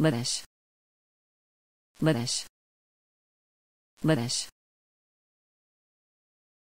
Laresh. Laresh. Laresh.